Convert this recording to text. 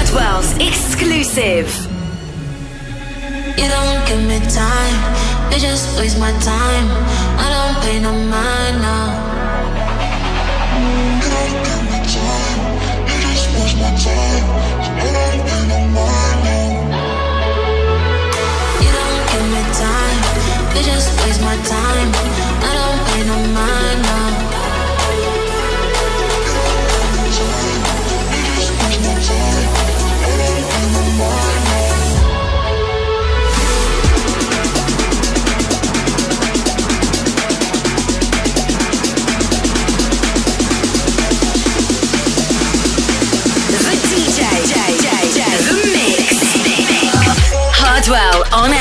Hardwell's exclusive. You don't give me time, you just waste my time. I don't pay no mind now. You don't give me time, you just waste my time. I don't pay no mind now. You don't give me time, you just waste my time. On